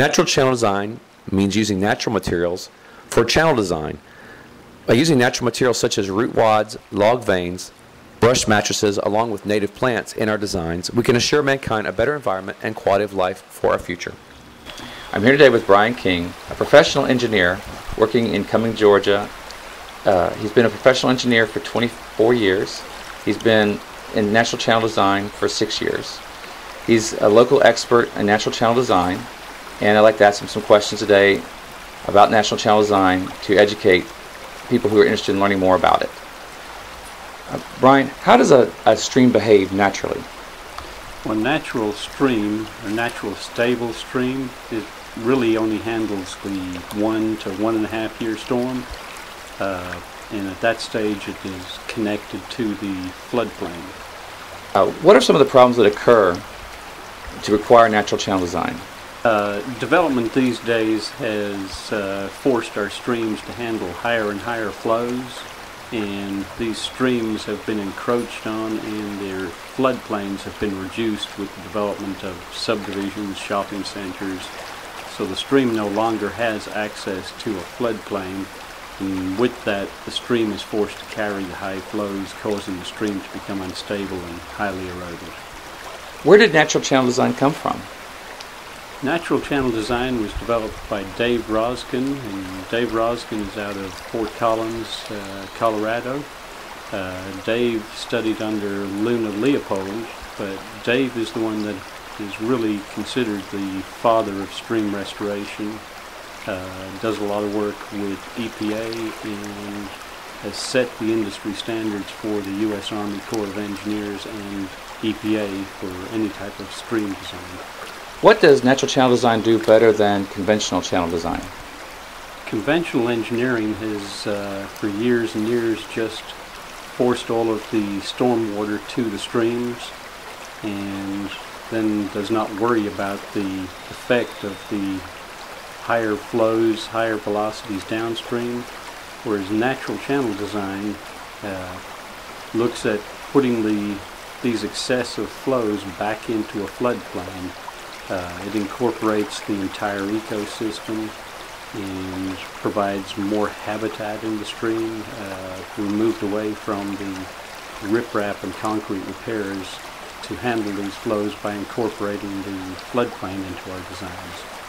Natural channel design means using natural materials for channel design. By using natural materials such as root wads, log vanes, brush mattresses, along with native plants in our designs, we can assure mankind a better environment and quality of life for our future. I'm here today with Brian King, a professional engineer working in Cumming, Georgia. Uh, he's been a professional engineer for 24 years. He's been in natural channel design for six years. He's a local expert in natural channel design, and I'd like to ask him some questions today about National channel design to educate people who are interested in learning more about it. Uh, Brian, how does a, a stream behave naturally? Well, natural stream, a natural stable stream, it really only handles the one to one and a half year storm. Uh, and at that stage it is connected to the floodplain. Uh, what are some of the problems that occur to require natural channel design? Uh, development these days has uh, forced our streams to handle higher and higher flows and these streams have been encroached on and their floodplains have been reduced with the development of subdivisions, shopping centers. So the stream no longer has access to a floodplain and with that the stream is forced to carry the high flows causing the stream to become unstable and highly eroded. Where did natural channel design come from? Natural channel design was developed by Dave Rosgen, and Dave Rosgen is out of Fort Collins, uh, Colorado. Uh, Dave studied under Luna Leopold, but Dave is the one that is really considered the father of stream restoration. Uh, does a lot of work with EPA and has set the industry standards for the U.S. Army Corps of Engineers and EPA for any type of stream design. What does natural channel design do better than conventional channel design? Conventional engineering has, uh, for years and years, just forced all of the stormwater to the streams and then does not worry about the effect of the higher flows, higher velocities downstream, whereas natural channel design uh, looks at putting the these excessive flows back into a floodplain uh, it incorporates the entire ecosystem and provides more habitat in the stream, uh, removed away from the riprap and concrete repairs to handle these flows by incorporating the floodplain into our designs.